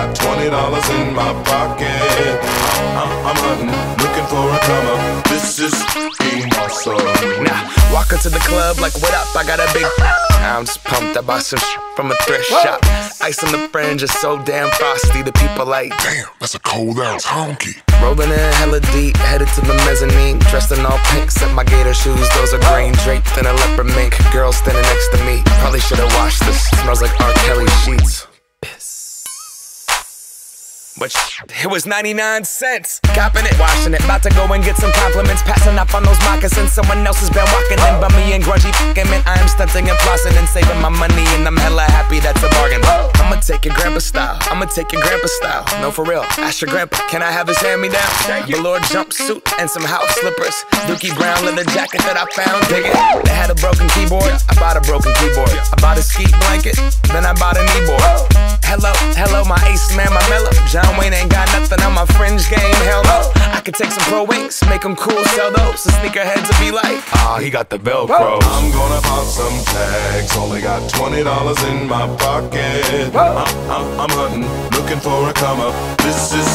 got twenty dollars in my pocket. I'm, I'm hunting, looking for a come up. This is being awesome. Nah, walk into the club like, what up? I got a big. I'm just pumped. I bought some from a thrift shop. Ice on the fringe is so damn frosty. The people like, Damn, that's a cold ass honky. rolling in hella deep, headed to the mezzanine. Dressed in all pink, set my gator shoes. Those are green draped in a leopard mink. Girl standing next to me. Probably should've washed this. Smells like R. Kelly sheets. But it was 99 cents. Copping it, washing it. About to go and get some compliments. Passing up on those moccasins. Someone else has been walking in. Bummy and grungy fucking man. I am stunting and flossing and saving my money. And I'm hella happy that's a bargain. I'ma take your grandpa style. I'ma take your grandpa style. No, for real. Ask your grandpa, can I have his hand me down? Velour jumpsuit and some house slippers. Dookie brown leather jacket that I found. Dig it. They had a broken keyboard. I bought a broken keyboard. I bought a ski blanket. Then I bought a kneeboard. Hello, hello, my ace man, my. John Wayne ain't got nothing on my fringe game, hell no. I could take some pro wings, make them cool, sell those. The sneakerheads will be like, ah, he got the Velcro. I'm gonna pop some tags. Only got twenty dollars in my pocket. I'm, I'm, I'm hunting, looking for a come up. This is